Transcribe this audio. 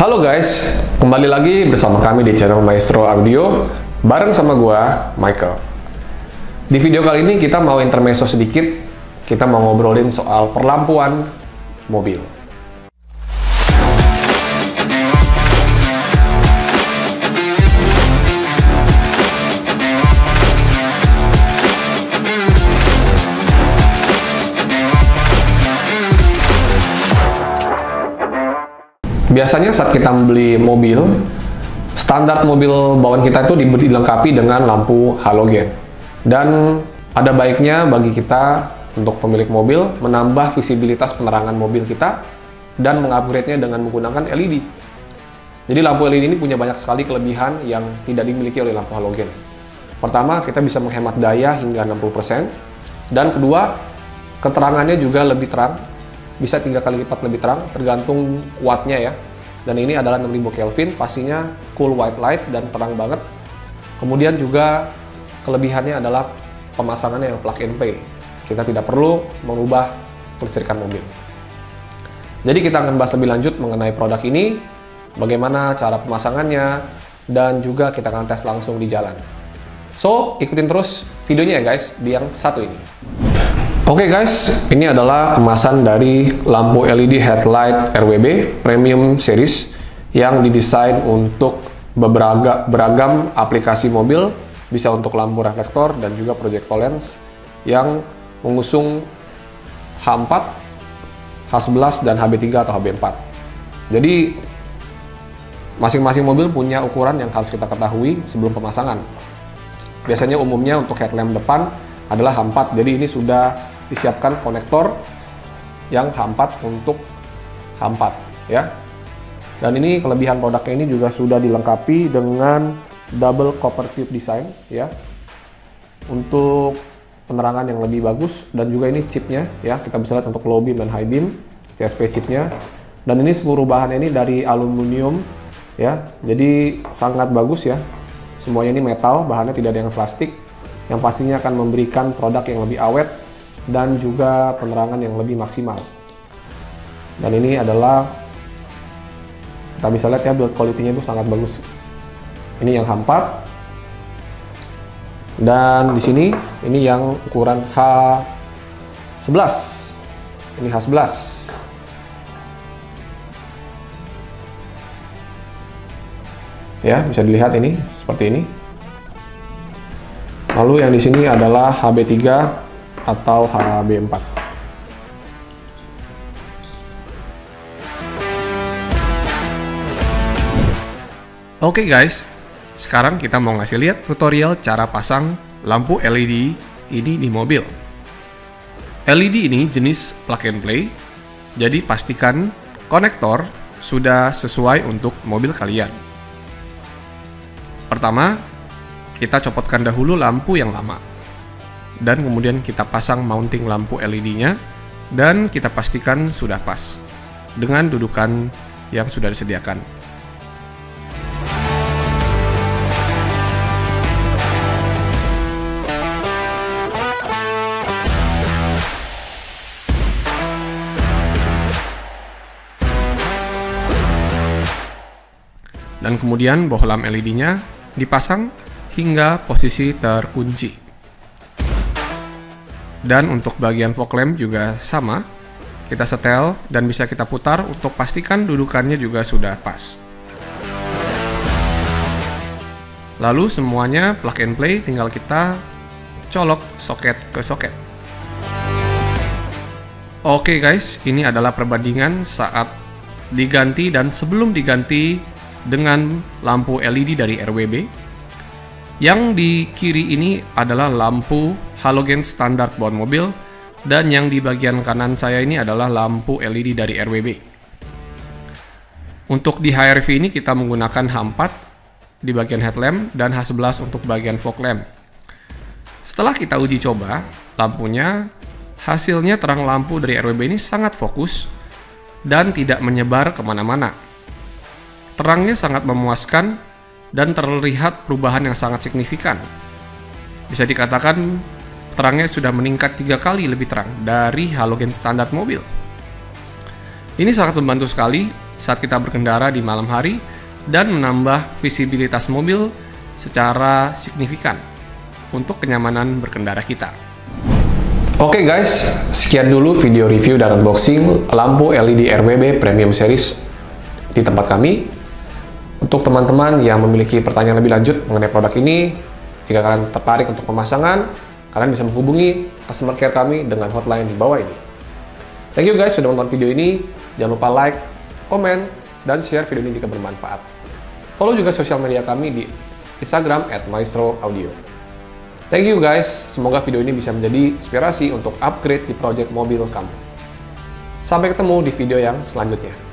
Halo guys, kembali lagi bersama kami di channel Maestro Audio bareng sama gua, Michael. Di video kali ini kita mau intermezzo sedikit, kita mau ngobrolin soal perlampuan mobil. Biasanya saat kita membeli mobil, standar mobil bawaan kita itu dilengkapi dengan lampu halogen. Dan ada baiknya bagi kita untuk pemilik mobil menambah visibilitas penerangan mobil kita dan mengupgrade-nya dengan menggunakan LED. Jadi lampu LED ini punya banyak sekali kelebihan yang tidak dimiliki oleh lampu halogen. Pertama, kita bisa menghemat daya hingga 60%. Dan kedua, keterangannya juga lebih terang bisa tiga kali lipat lebih terang tergantung wattnya ya dan ini adalah 6000 Kelvin pastinya cool white light dan terang banget. Kemudian juga kelebihannya adalah pemasangannya yang plug and play. Kita tidak perlu mengubah kelistrikan mobil. Jadi kita akan bahas lebih lanjut mengenai produk ini bagaimana cara pemasangannya dan juga kita akan tes langsung di jalan. So ikutin terus videonya ya guys di yang satu ini Oke okay guys, ini adalah kemasan dari lampu LED headlight RWB Premium Series yang didesain untuk beberapa beragam aplikasi mobil, bisa untuk lampu reflektor dan juga projector lens yang mengusung H4, H11 dan HB3 atau HB4. Jadi masing-masing mobil punya ukuran yang harus kita ketahui sebelum pemasangan. Biasanya umumnya untuk headlamp depan adalah H4, jadi ini sudah disiapkan konektor yang H4 untuk H4 ya. Dan ini kelebihan produknya ini juga sudah dilengkapi dengan double copper tube design ya. Untuk penerangan yang lebih bagus dan juga ini chipnya ya. Kita bisa lihat untuk low beam dan high beam CSP chipnya. Dan ini seluruh bahannya ini dari aluminium ya. Jadi sangat bagus ya. Semuanya ini metal bahannya tidak ada yang plastik. Yang pastinya akan memberikan produk yang lebih awet dan juga penerangan yang lebih maksimal. Dan ini adalah kita bisa lihat ya build quality-nya itu sangat bagus. Ini yang H4 dan di sini ini yang ukuran H11. Ini H11. Ya, bisa dilihat ini seperti ini. Lalu yang di sini adalah HB3 atau HB4. Oke okay guys, sekarang kita mau ngasih lihat tutorial cara pasang lampu LED ini di mobil. LED ini jenis plug and play, jadi pastikan konektor sudah sesuai untuk mobil kalian. Pertama, kita copotkan dahulu lampu yang lama dan kemudian kita pasang mounting lampu LED-nya dan kita pastikan sudah pas dengan dudukan yang sudah disediakan. Dan kemudian bohlam LED-nya dipasang hingga posisi terkunci. Dan untuk bagian fog lamp juga sama. Kita setel dan bisa kita putar untuk pastikan dudukannya juga sudah pas. Lalu semuanya plug and play tinggal kita colok soket ke soket. Oke guys, ini adalah perbandingan saat diganti dan sebelum diganti dengan lampu LED dari RWB. Yang di kiri ini adalah lampu halogen standar bawaan mobil, dan yang di bagian kanan saya ini adalah lampu LED dari RWB. Untuk di HRV ini kita menggunakan H4 di bagian headlamp dan H11 untuk bagian fog lamp. Setelah kita uji coba, lampunya hasilnya terang lampu dari RWB ini sangat fokus dan tidak menyebar ke mana-mana. Terangnya sangat memuaskan dan terlihat perubahan yang sangat signifikan. Bisa dikatakan terangnya sudah meningkat tiga kali lebih terang dari halogen standar mobil. Ini sangat membantu sekali saat kita berkendara di malam hari dan menambah visibilitas mobil secara signifikan untuk kenyamanan berkendara kita. Oke okay guys, sekian dulu video review dan unboxing lampu LED RWB Premium Series di tempat kami. Untuk teman-teman yang memiliki pertanyaan lebih lanjut mengenai produk ini, jika kalian tertarik untuk pemasangan, kalian bisa menghubungi customer care kami dengan hotline di bawah ini. Thank you guys sudah menonton video ini. Jangan lupa like, komen, dan share video ini jika bermanfaat. Follow juga sosial media kami di Instagram at Maestro Audio. Thank you guys, semoga video ini bisa menjadi inspirasi untuk upgrade di project mobil kamu. Sampai ketemu di video yang selanjutnya.